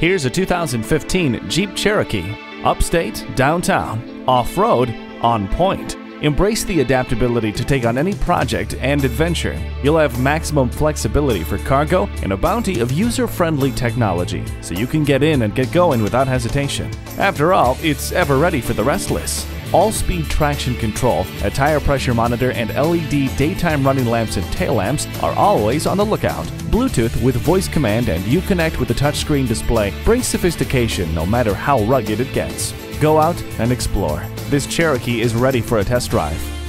Here's a 2015 Jeep Cherokee. Upstate, downtown, off-road, on point. Embrace the adaptability to take on any project and adventure. You'll have maximum flexibility for cargo and a bounty of user-friendly technology, so you can get in and get going without hesitation. After all, it's ever ready for the restless. All-speed traction control, a tire pressure monitor, and LED daytime running lamps and tail lamps are always on the lookout. Bluetooth with voice command and Uconnect with a touchscreen display brings sophistication no matter how rugged it gets. Go out and explore. This Cherokee is ready for a test drive.